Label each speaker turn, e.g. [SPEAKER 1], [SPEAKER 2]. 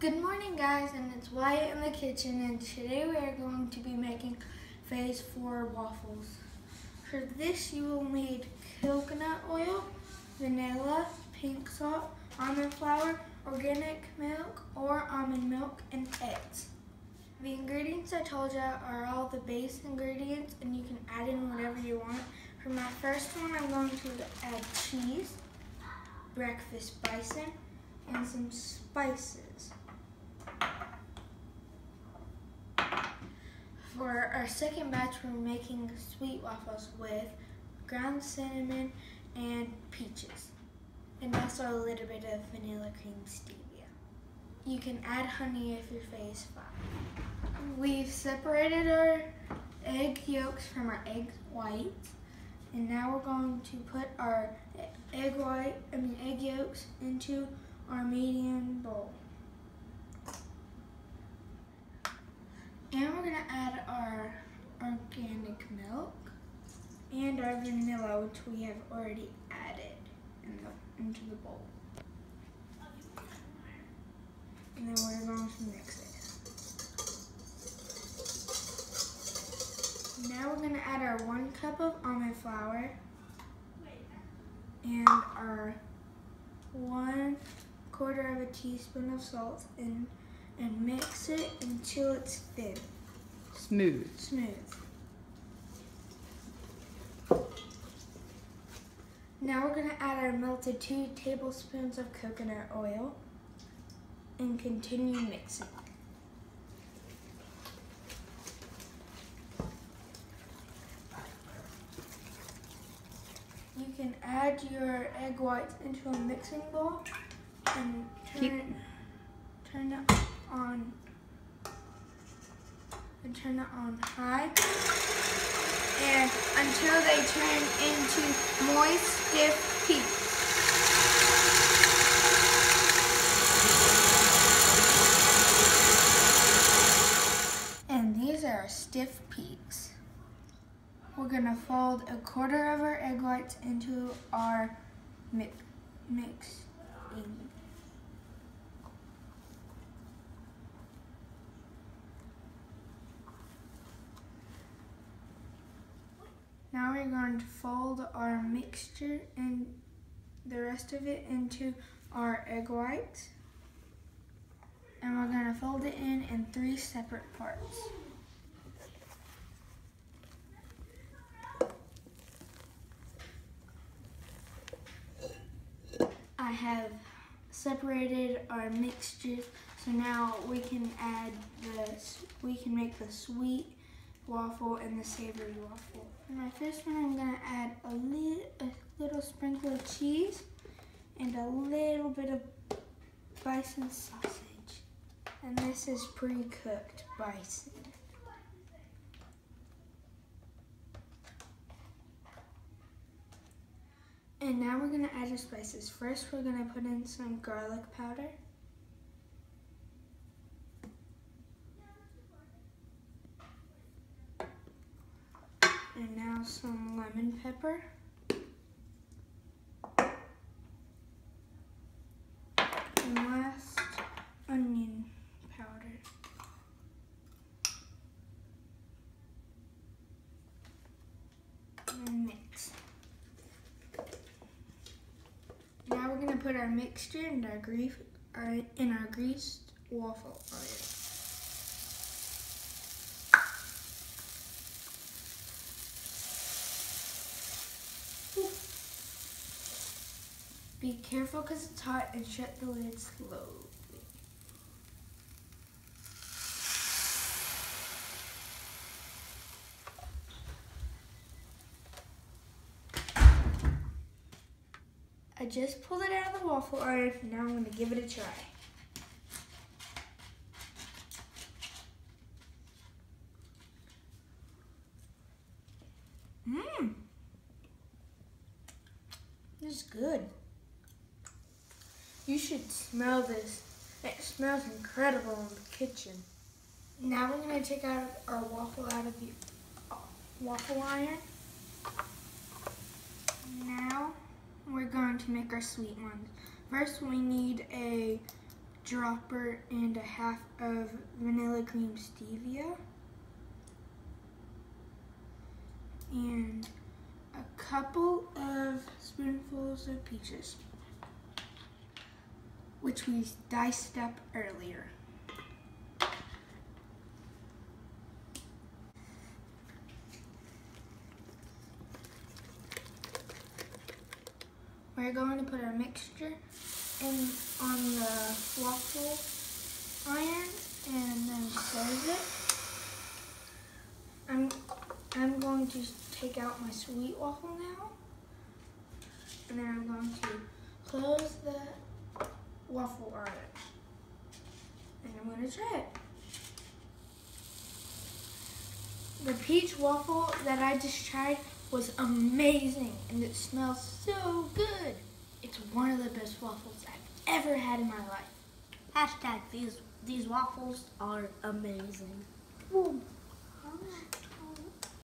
[SPEAKER 1] Good morning guys and it's Wyatt in the kitchen and today we are going to be making phase 4 waffles. For this you will need coconut oil, vanilla, pink salt, almond flour, organic milk or almond milk, and eggs. The ingredients I told you are all the base ingredients and you can add in whatever you want. For my first one I'm going to add cheese, breakfast bison, and some spices. For our second batch, we're making sweet waffles with ground cinnamon and peaches, and also a little bit of vanilla cream stevia. You can add honey if your phase five. We've separated our egg yolks from our egg whites, and now we're going to put our egg white, I mean egg yolks into our medium bowl. And we're gonna add our organic milk and our vanilla, which we have already added in the, into the bowl. And then we're going to mix it. Now we're gonna add our one cup of almond flour and our one quarter of a teaspoon of salt and it until it's thin.
[SPEAKER 2] Smooth.
[SPEAKER 1] Smooth. Now we're gonna add our melted two tablespoons of coconut oil and continue mixing. You can add your egg whites into a mixing bowl and turn,
[SPEAKER 2] Keep-
[SPEAKER 1] turn it on and turn it on high and until they turn into moist stiff peaks. And these are our stiff peaks. We're gonna fold a quarter of our egg whites into our mi- mix we're going to fold our mixture and the rest of it into our egg whites. And we're going to fold it in in three separate parts. I have separated our mixtures so now we can add the, we can make the sweet waffle and the savory waffle. For my first one, I'm gonna add a, a little sprinkle of cheese and a little bit of bison sausage. And this is pre-cooked bison. And now we're gonna add our spices. First, we're gonna put in some garlic powder. And now some lemon pepper. And last, onion powder. And mix. Now we're gonna put our mixture in our grease, our, in our greased waffle iron. Be careful because it's hot and shut the lid slowly. I just pulled it out of the waffle iron. Now I'm going to give it a try. Mmm. This is good. Should smell this. It smells incredible in the kitchen. Now we're going to take out our waffle out of the uh, waffle iron. Now we're going to make our sweet ones. First we need a dropper and a half of vanilla cream stevia. And a couple of spoonfuls of peaches, which we diced up earlier. We're going to put our mixture in on the waffle iron and then close it. I'm I'm going to take out my sweet waffle now. And then I'm going to close the waffle iron. And I'm to try it. The peach waffle that I just tried was amazing and it smells so good. It's one of the best waffles I've ever had in my life.
[SPEAKER 2] Hashtag these these waffles are amazing.